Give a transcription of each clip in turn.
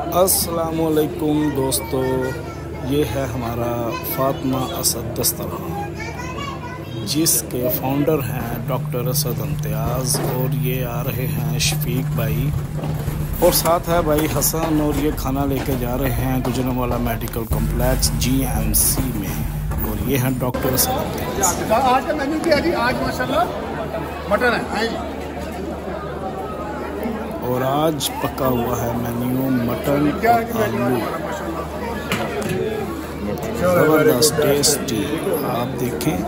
असलकुम दोस्तों, ये है हमारा फातमा असद दस्तरखान जिसके फाउंडर हैं डॉक्टर असद इम्तियाज़ और ये आ रहे हैं शफीक भाई और साथ है भाई हसन और ये खाना लेके जा रहे हैं गुजरवाला मेडिकल कम्प्लेक्स जीएमसी में और ये हैं डॉक्टर असद आज का मेन्यू क्या जी, आज माशाल्लाह। मटन है हाँ और आज पका हुआ है मेन्यू मटन आलू। ज़बरदस्त टेस्टी। आप देखें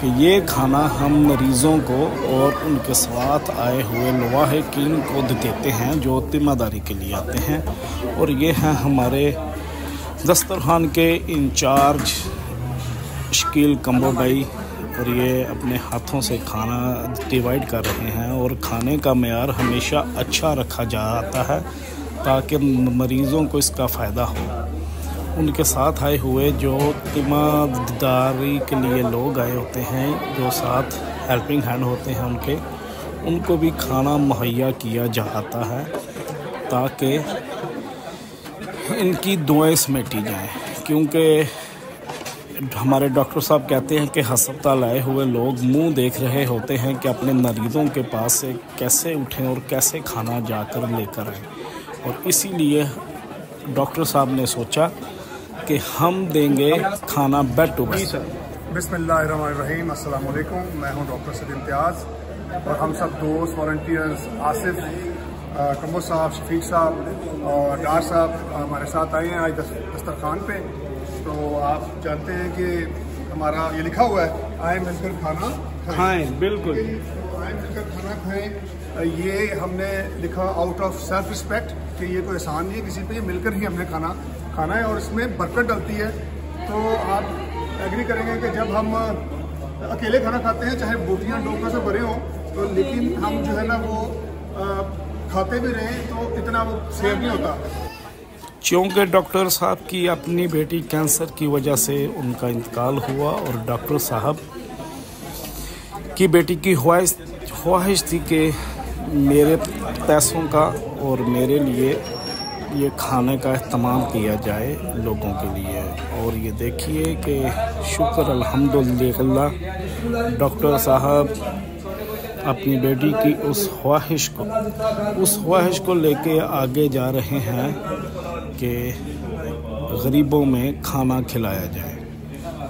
कि ये खाना हम मरीज़ों को और उनके साथ आए हुए लवाहकिन को देते हैं, जो तिमादारी के लिए आते हैं। और ये हैं हमारे दस्तरखान के इंचार्ज शकील कम्बो भाई और ये अपने हाथों से खाना डिवाइड कर रहे हैं और खाने का मैार हमेशा अच्छा रखा जाता है ताकि मरीज़ों को इसका फ़ायदा हो। उनके साथ आए हुए जो तीमारदारी के लिए लोग आए होते हैं, जो साथ हेल्पिंग हैंड होते हैं उनके, उनको भी खाना मुहैया किया जाता है ताकि इनकी दुआएँ समेटी जाएँ, क्योंकि हमारे डॉक्टर साहब कहते हैं कि हस्पताल आए हुए लोग मुँह देख रहे होते हैं कि अपने मरीज़ों के पास से कैसे उठें और कैसे खाना जाकर लेकर आए। और इसीलिए डॉक्टर साहब ने सोचा कि हम देंगे खाना बेड टू बेड। बिसमीम अल्लाम मैं हूँ डॉक्टर सद इम्तियाज़ और हम सब दोस्त वॉल्टियर्स आसिफ कम्बो साहब, शफीक साहब और डार साहब हमारे साथ आए हैं आज दस्तरखान पे। तो आप जानते हैं कि हमारा ये लिखा हुआ है आए मिलकर खाना खाएँ। बिल्कुल। आए मिलकर खाना खाएँ ये हमने लिखा आउट ऑफ़ सेल्फ रिस्पेक्ट कि ये कोई एहसान नहीं है किसी पे ये मिलकर ही हमने खाना खाना है और इसमें बरकत डलती है। तो आप एग्री करेंगे कि जब हम अकेले खाना खाते हैं चाहे बोटियाँ डोका से भरे हों तो लेकिन हम जो है ना वो आ, खाते भी रहें तो इतना वो सेव नहीं होता। चूँकि डॉक्टर साहब की अपनी बेटी कैंसर की वजह से उनका इंतकाल हुआ और डॉक्टर साहब की बेटी की ख्वाहिश ख्वाहिश थी कि मेरे पैसों का और मेरे लिए ये खाने का अहतमाम किया जाए लोगों के लिए। और ये देखिए कि शुक्र अल्हम्दुलिल्लाह, डॉक्टर साहब अपनी बेटी की उस ख्वाहिश को, उस ख्वाहिश को लेके आगे जा रहे हैं। कि गरीबों में खाना खिलाया जाए।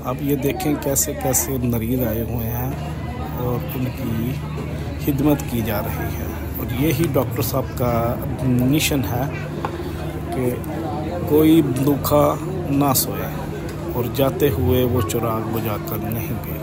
अब ये देखें कैसे कैसे मरीज़ आए हुए हैं और उनकी खिदमत की जा रही है। और यही डॉक्टर साहब का मिशन है कि कोई भूखा ना सोए और जाते हुए वो चुराग बुझा कर नहीं गए